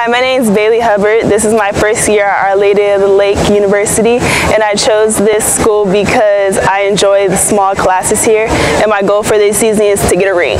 Hi, my name is Bailei Hubbard. This is my first year at Our Lady of the Lake University, and I chose this school because I enjoy the small classes here, and my goal for this season is to get a ring.